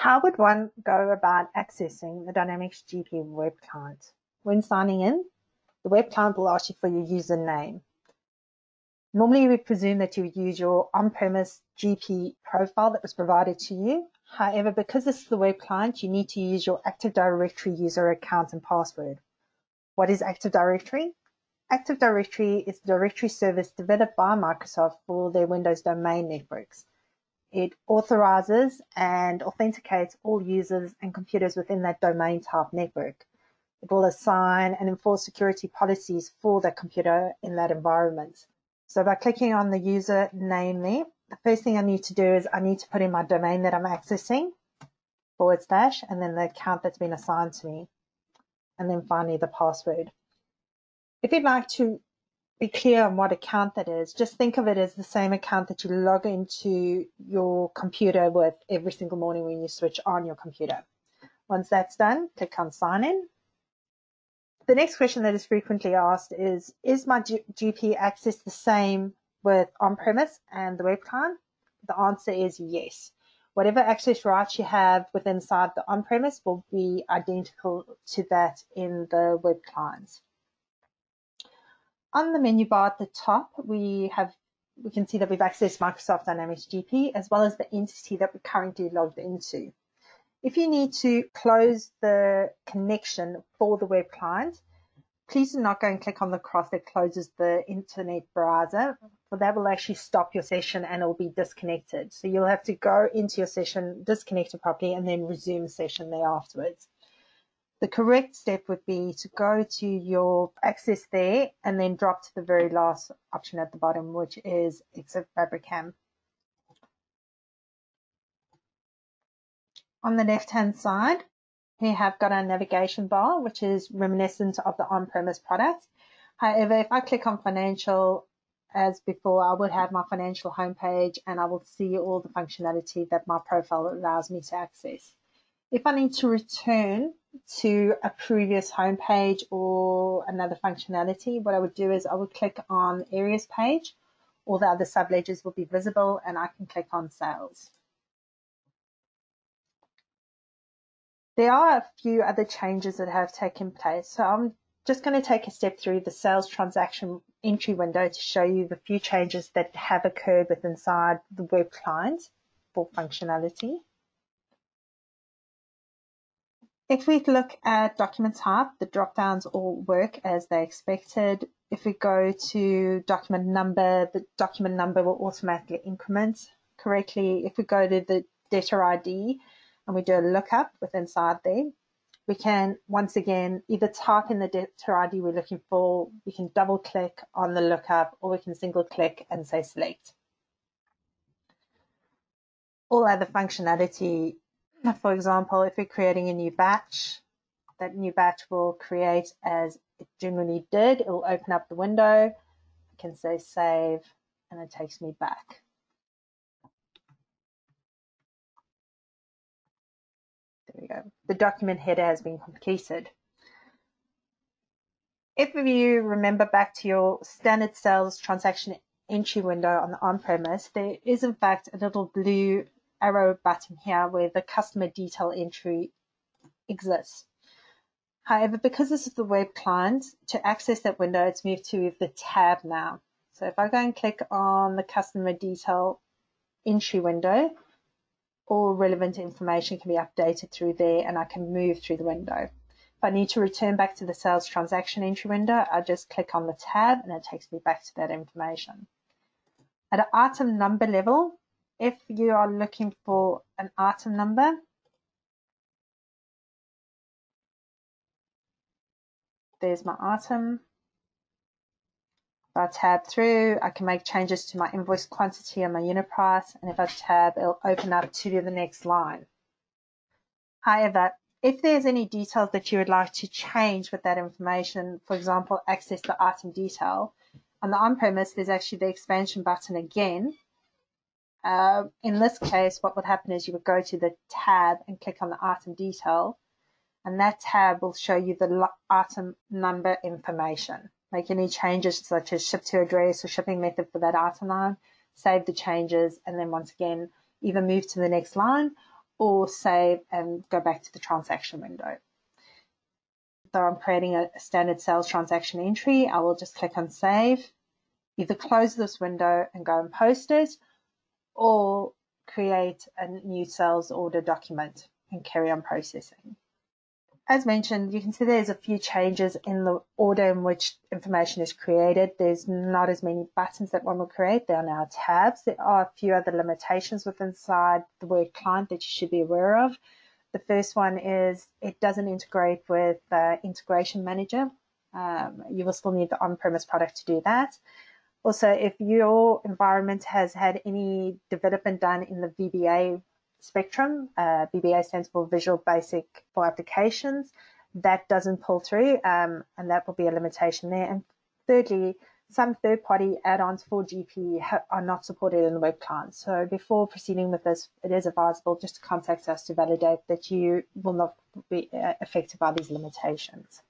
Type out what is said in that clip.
How would one go about accessing the Dynamics GP web client? When signing in, the web client will ask you for your username. Normally, we presume that you would use your on-premise GP profile that was provided to you. However, because this is the web client, you need to use your Active Directory user account and password. What is Active Directory? Active Directory is the directory service developed by Microsoft for their Windows domain networks. It authorizes and authenticates all users and computers within that domain type network. It will assign and enforce security policies for the computer in that environment. So by clicking on the user name there, the first thing I need to do is I need to put in my domain that I'm accessing, forward slash, and then the account that's been assigned to me. And then finally the password. If you'd like to be clear on what account that is, just think of it as the same account that you log into your computer with every single morning when you switch on your computer. Once that's done, click on sign in. The next question that is frequently asked is, is my G GP access the same with on-premise and the web client? The answer is yes. Whatever access rights you have within inside the on-premise will be identical to that in the web clients. On the menu bar at the top, we have we can see that we've accessed Microsoft Dynamics GP as well as the entity that we're currently logged into. If you need to close the connection for the web client, please do not go and click on the cross that closes the internet browser, for that will actually stop your session and it will be disconnected. So you'll have to go into your session, disconnect it properly, and then resume session there afterwards. The correct step would be to go to your access there and then drop to the very last option at the bottom, which is exit Fabrikam. On the left-hand side, we have got our navigation bar, which is reminiscent of the on-premise product. However, if I click on financial as before, I would have my financial homepage and I will see all the functionality that my profile allows me to access. If I need to return to a previous homepage or another functionality, what I would do is I would click on areas page, all the other sub ledgers will be visible and I can click on sales. There are a few other changes that have taken place. So I'm just going to take a step through the sales transaction entry window to show you the few changes that have occurred with inside the web client for functionality. If we look at document type, the drop downs all work as they expected. If we go to document number, the document number will automatically increment correctly. If we go to the debtor ID and we do a lookup with inside there, we can once again either type in the debtor ID we're looking for, we can double click on the lookup, or we can single click and say select. All other functionality for example, if we're creating a new batch, that new batch will create as it generally did. It will open up the window. I can say save and it takes me back. There we go. The document header has been completed. If you remember back to your standard sales transaction entry window on the on-premise, there is in fact a little blue arrow button here where the customer detail entry exists. However, because this is the web client, to access that window, it's moved to the tab now. So if I go and click on the customer detail entry window, all relevant information can be updated through there and I can move through the window. If I need to return back to the sales transaction entry window, I just click on the tab and it takes me back to that information. At an item number level, if you are looking for an item number, there's my item. If I tab through, I can make changes to my invoice quantity and my unit price. And if I tab, it'll open up to the next line. However, if there's any details that you would like to change with that information, for example, access the item detail, on the on-premise, there's actually the expansion button again, uh, in this case, what would happen is you would go to the tab and click on the item detail, and that tab will show you the item number information. Make any changes such as ship to address or shipping method for that item line, save the changes, and then once again, either move to the next line or save and go back to the transaction window. So I'm creating a standard sales transaction entry. I will just click on save, either close this window and go and post it, or create a new sales order document and carry on processing. As mentioned, you can see there's a few changes in the order in which information is created. There's not as many buttons that one will create. There are now tabs. There are a few other limitations within inside the word client that you should be aware of. The first one is it doesn't integrate with the integration manager. Um, you will still need the on-premise product to do that. Also, if your environment has had any development done in the VBA spectrum. Uh, VBA stands for Visual Basic for Applications. That doesn't pull through, um, and that will be a limitation there. And thirdly, some third-party add-ons for GP are not supported in the web client. So before proceeding with this, it is advisable just to contact us to validate that you will not be uh, affected by these limitations.